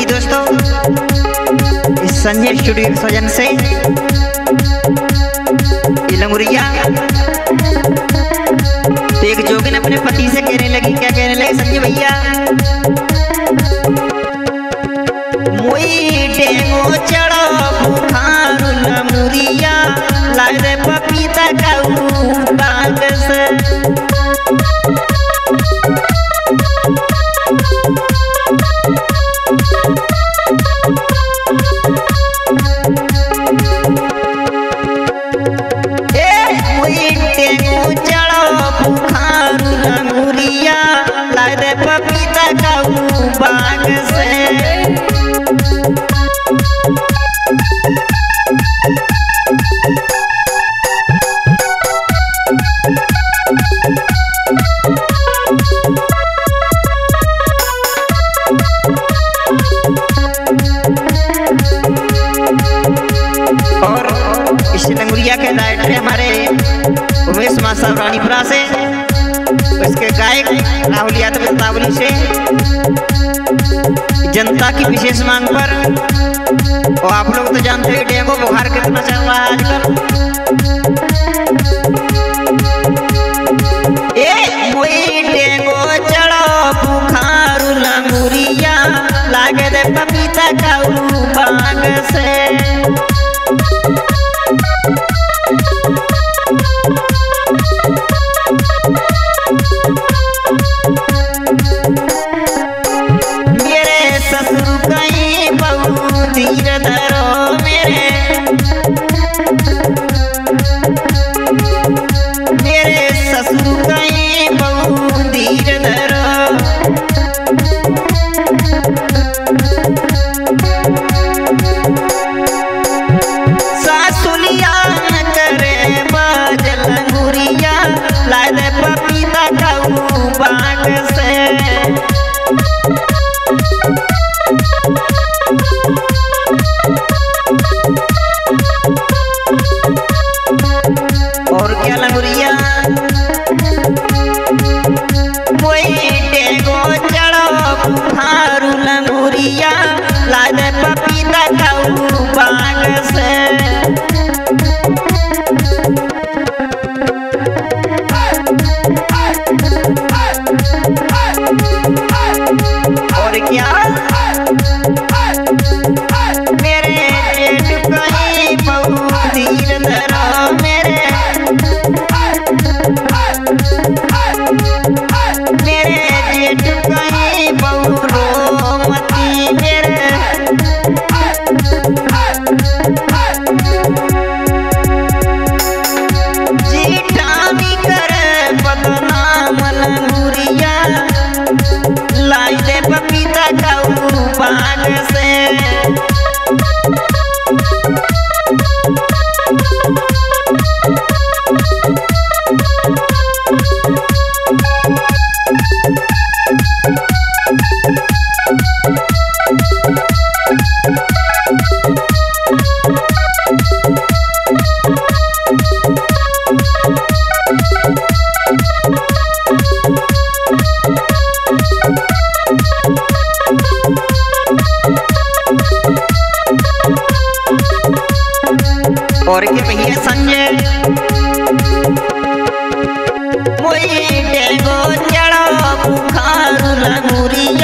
जी दोस्तों, इस संजय स्टूडियो स्वजन से इलमुरिया तो एक जोगिन अपने पति से कहने लगी, क्या कहने लगी संजय भैया? पपीता साहब रानीपुरा से उसके गायक राहुल यादव तावली से। जनता की विशेष मांग पर, और आप लोग तो जानते हैं डेंगू बुखार कितना चल रहा है आजकल। बाग से और के पहिए संजय मोई डेगो चढ़ा बुखार लंगुरिया